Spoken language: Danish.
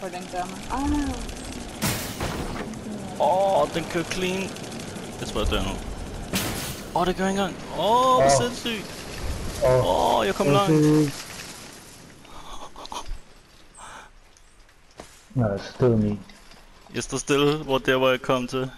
for den gør mig. Ah. Åh, oh, oh, den kører clean. Jeg tror, jeg dør nu. Åh, oh, det gør jeg engang. Åh, oh, hvor oh. sindssygt. Åh, Åh, oh, jeg kom langt. Nej, it's still me. Jeg står stille, hvor der, hvor jeg kom til.